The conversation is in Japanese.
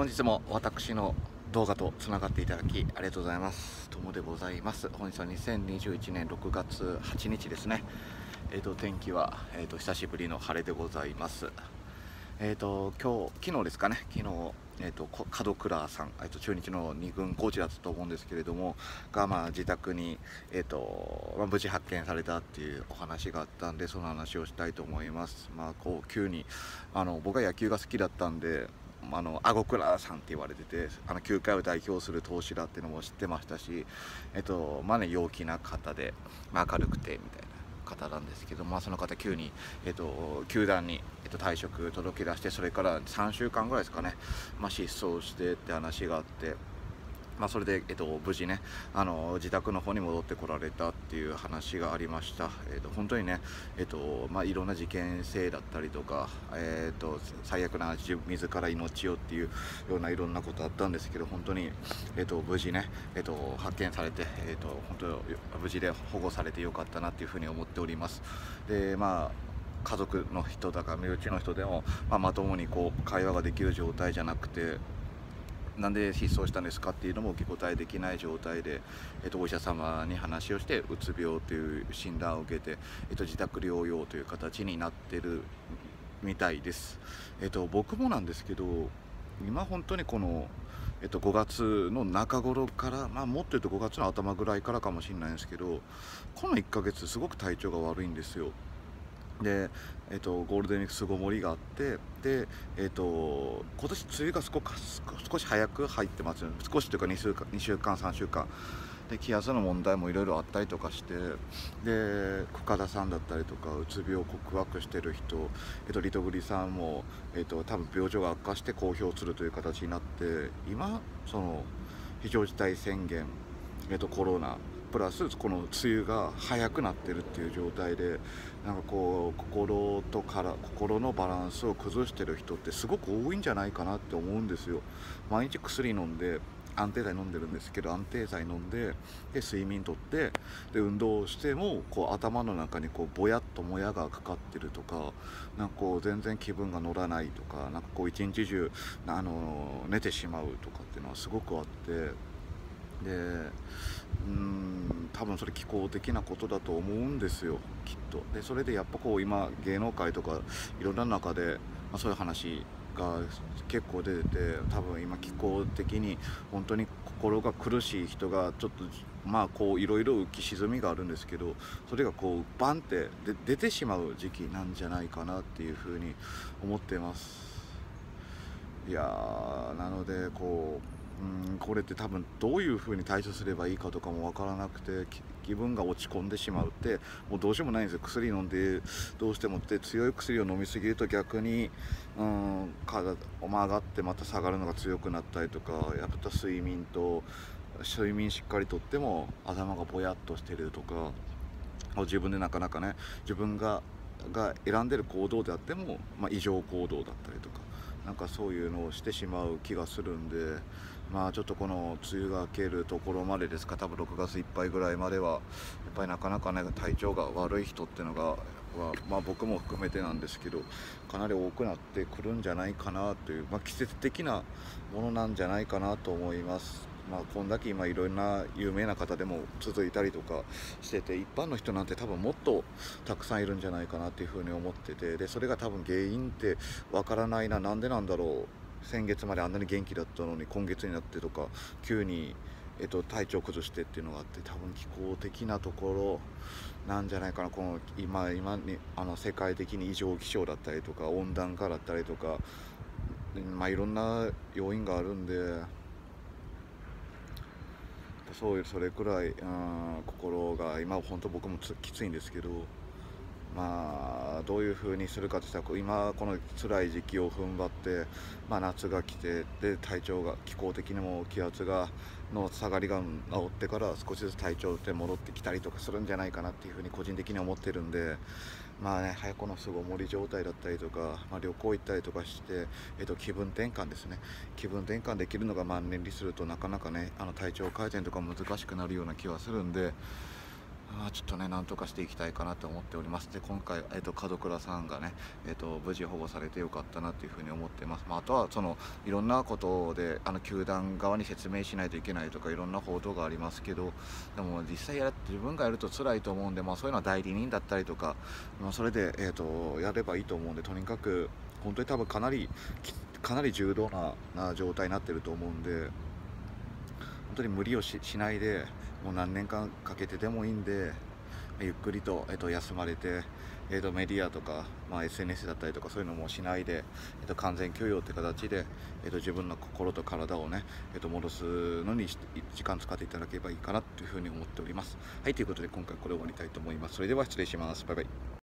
本日も私の動画とつながっていただきありがとうございます。ともでございます。本日は2021年6月8日ですね。えーと天気は、えーと久しぶりの晴れでございます。えーと今日昨日ですかね。昨日えーと、と門倉さん、えーと、中日の2軍コーチだったと思うんですけれどもが、まあ、自宅に、えーとまあ、無事発見されたっていうお話があったんでその話をしたいと思います、まあ、こう急にあの僕は野球が好きだったんであのアゴクラさんって言われててあの球界を代表する投手だっていうのも知ってましたし、えっとまあね、陽気な方で、まあ、明るくてみたいな方なんですけど、まあ、その方急に、えっと、球団に、えっと、退職届け出してそれから3週間ぐらいですかね、まあ、失踪してって話があって。まあ、それで、えっと、無事ねあの自宅の方に戻ってこられたっていう話がありました、えっと、本当にね、えっとまあ、いろんな事件性だったりとか、えっと、最悪な自ら命をっていうようないろんなことあったんですけど本当に、えっと、無事ね、えっと、発見されて、えっと、本当無事で保護されてよかったなっていうふうに思っております。でまあ家族の人だか身内の人でも、まあ、まともにこう会話ができる状態じゃなくてなんで失踪したんですかっていうのも受け答えできない状態で、えっと、お医者様に話をしてうつ病という診断を受けて、えっと、自宅療養という形になってるみたいです、えっと、僕もなんですけど今本当にこの、えっと、5月の中頃から、まあ、もっと言うと5月の頭ぐらいからかもしれないんですけどこの1ヶ月すごく体調が悪いんですよ。で、えーと、ゴールデンウィーク巣ごもりがあってで、えーと、今年梅雨が少少し早く入ってます少しというか2週間 ,2 週間3週間。で気圧の問題もいろいろあったりとかしてで深田さんだったりとかうつ病を告白してる人、えーと、リトグリさんも、えー、と多分病状が悪化して公表するという形になって今その非常事態宣言、えー、とコロナプラスこの梅雨が早くなってるっていう状態でなんかこう心とから心のバランスを崩してる人ってすごく多いんじゃないかなって思うんですよ。毎日薬飲んで安定剤飲んでるんですけど安定剤飲んでで睡眠とってで運動してもこう頭の中にこうぼやっともやがかかってるとかなんかこう全然気分が乗らないとかなんかこう一日中あの寝てしまうとかっていうのはすごくあってでうん多分それ気候的なことだと思うんですよきっと。でそれでやっぱこう今芸能界とかいろんな中で、まあ、そういう話が結構出てて多分今気候的に本当に心が苦しい人がちょっとまあこういろいろ浮き沈みがあるんですけどそれがこうバンって出てしまう時期なんじゃないかなっていうふうに思ってます。いやなのでこううんこれって多分どういう風に対処すればいいかとかも分からなくて気分が落ち込んでしまうってもうどうしようもないんですよ。薬飲んでどうしてもって強い薬を飲みすぎると逆にうん体上がってまた下がるのが強くなったりとかやっぱ睡眠と睡眠しっかりとっても頭がぼやっとしてるとか自分でなかなかね自分がが選んでる行動であっても、まあ、異常行動だったりとかなんかそういうのをしてしまう気がするんでまあちょっとこの梅雨が明けるところまでですか多分6月いっぱいぐらいまではやっぱりなかなかね体調が悪い人っていうのがはまあ、僕も含めてなんですけどかなり多くなってくるんじゃないかなという、まあ、季節的なものなんじゃないかなと思います。まあ、こんだけ今いろんな有名な方でも続いたりとかしてて一般の人なんて多分もっとたくさんいるんじゃないかなっていうふうに思っててでそれが多分原因ってわからないななんでなんだろう先月まであんなに元気だったのに今月になってとか急に、えっと、体調崩してっていうのがあって多分気候的なところなんじゃないかなこの今今にあの世界的に異常気象だったりとか温暖化だったりとかまあいろんな要因があるんで。そういうそれくらい、うん、心が今本当僕もきついんですけどまあどういうふうにするかとしたら今この辛い時期を踏ん張って、まあ、夏が来てで体調が気候的にも気圧がの下がりが治ってから少しずつ体調って戻ってきたりとかするんじゃないかなっていうふうに個人的に思ってるんでまあね早くの巣ごもり状態だったりとか、まあ、旅行行ったりとかして、えっと、気分転換ですね。気分転換できるのがまあ年利するとなかなかねあの体調改善とか難しくなるような気はするんであ、ちょっとね、なんとかしていきたいかなと思っております。で、今回、えっ、と、門倉さんがね、えっ、と、無事保護されてよかったなというふうに思ってます。まあ、あとは、その、いろんなことで、あの、球団側に説明しないといけないとか、いろんな報道がありますけど、でも、実際や自分がやると辛いと思うんで、まあ、そういうのは代理人だったりとか、まあ、それで、えっ、と、やればいいと思うんで、とにかく、本当に多分かなり、かなり重度なな状態になってると思うんで、本当に無理をしないで、もう何年間かけてでもいいんで、ゆっくりと,、えっと休まれて、えっとメディアとか、まあ、SNS だったりとかそういうのもしないで、えっと完全休養って形で、えっと自分の心と体をね、えっと戻すのに時間使っていただければいいかなというふうに思っております。はい、ということで今回これ終わりたいと思います。それでは失礼します。バイバイ。